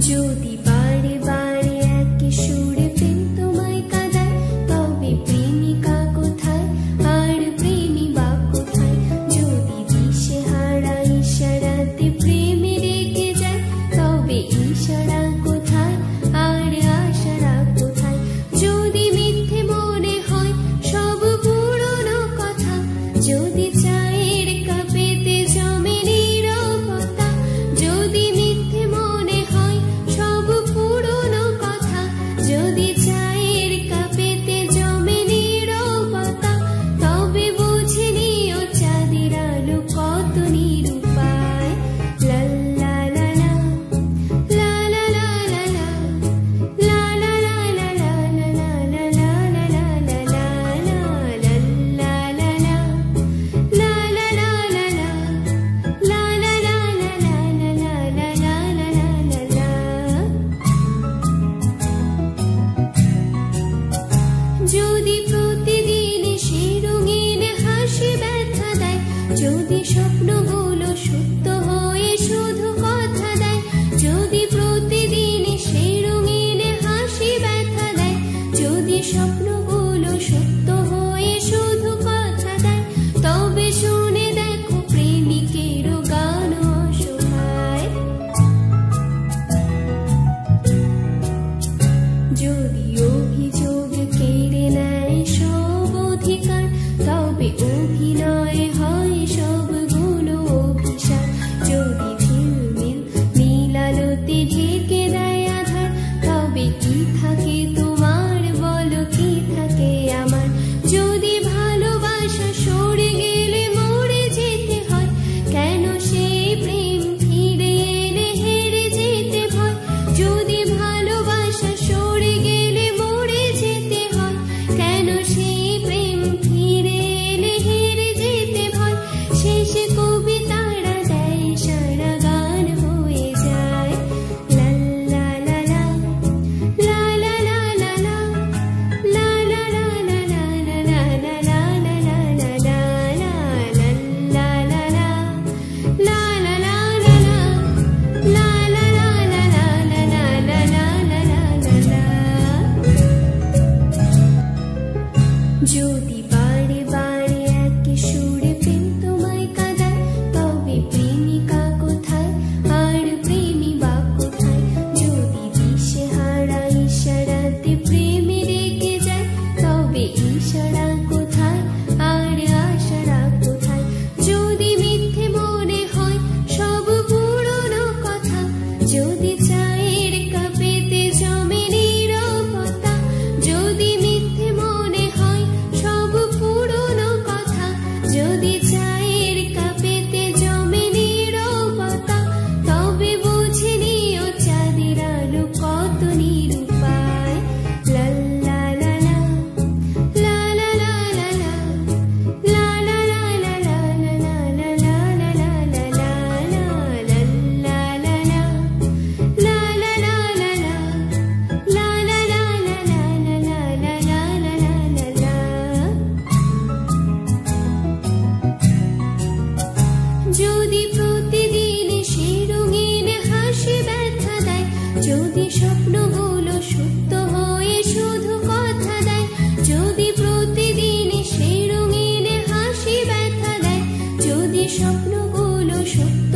就地就地。স্বপ্নগুলো সত্য হয়ে শুধু কথা দেয়। যদি প্রতিদিন সেই হাসি দেয় যদি সত্য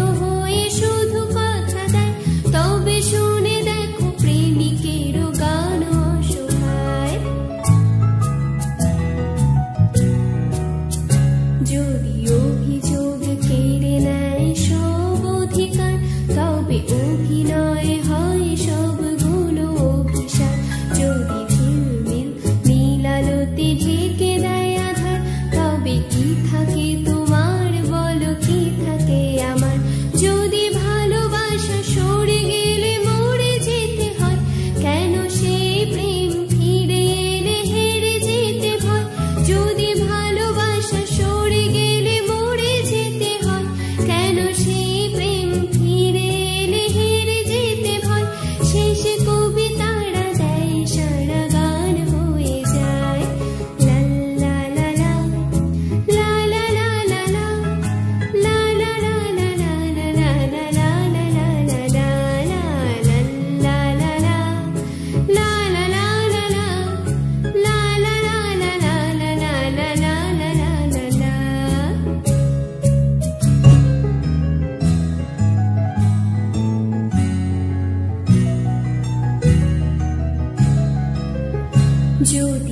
যদি